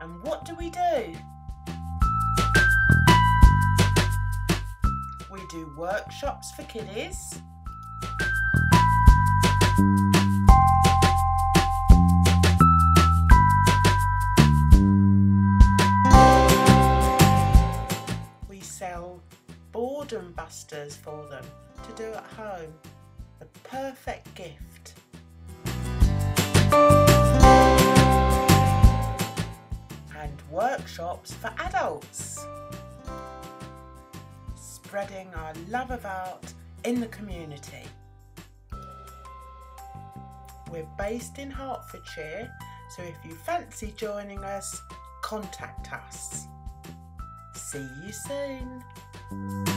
And what do we do? We do workshops for kiddies. We sell boredom busters for them to do at home. The perfect gift. And workshops for adults. Spreading our love of art in the community. We're based in Hertfordshire, so if you fancy joining us, contact us. See you soon.